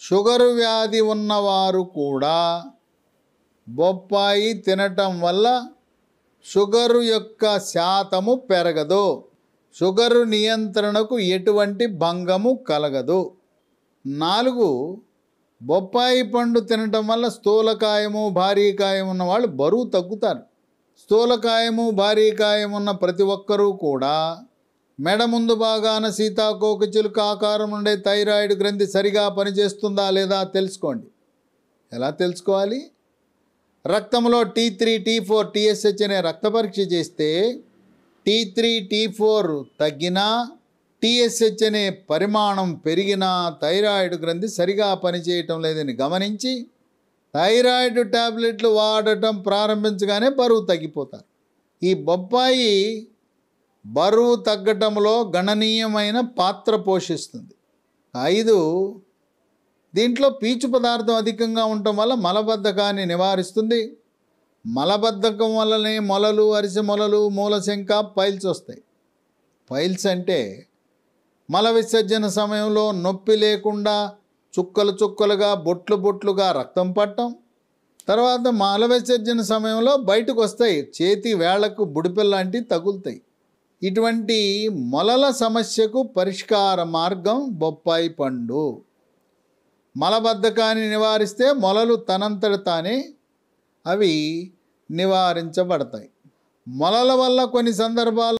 Sugar వ్యాధి ఉన్నవారు కూడా బొప్పాయి తినటం వల్ల షుగరు యొక్క శాతము పెరగదు. షుగరు నియంత్రణకు ఎటువంటి భంగము కలగదు. నాలుగు బొప్పాయి పండు తినటం వల్ల స్థూలకాయము భారీకాయం ఉన్న వాళ్ళు బరువు తగ్గుతారు. స్థూలకాయము భారీకాయం ఉన్న ప్రతి ఒక్కరూ కూడా మెడ ముందు భాగాన సీతాకోక చిలుక ఆకారం ఉండే థైరాయిడ్ గ్రంథి సరిగా పనిచేస్తుందా లేదా తెలుసుకోండి. ఎలా తెలుసుకోవాలి? రక్తంలో T three T four TSH అనే రక్త పరీక్ష చేస్తే టీ త్రీ టీ ఫోర్ తగ్గినా టీఎస్హెచ్ అనే పరిమాణం పెరిగినా థైరాయిడ్ గ్రంథి సరిగా పనిచేయటం లేదని గమనించి థైరాయిడ్ టాబ్లెట్లు వాడటం ప్రారంభించగానే బరువు తగ్గిపోతారు. ఈ బొప్పాయి బరువు తగ్గటంలో గణనీయమైన పాత్ర పోషిస్తుంది. ఐదు దీంట్లో పీచు పదార్థం అధికంగా ఉండటం వల్ల మలబద్ధకాన్ని నివారిస్తుంది. మలబద్ధకం వల్లనే మొలలు అరిసె మొలలు మూలశంక పైల్స్ వస్తాయి. పైల్స్ అంటే మల విసర్జన సమయంలో నొప్పి లేకుండా చుక్కలు చుక్కలుగా బొట్లు బొట్లుగా రక్తం పట్టడం. తర్వాత మల విసర్జన సమయంలో బయటకు వస్తాయి. చేతి వేళ్ళకు బుడిపిల్లాంటివి తగులుతాయి. ఇటువంటి మొలల సమస్యకు పరిష్కార మార్గం బొప్పాయి పండు. మలబద్ధకాన్ని నివారిస్తే మొలలు తనంతట తానే అవి నివారించబడతాయి. మొలల వల్ల కొన్ని సందర్భాల్లో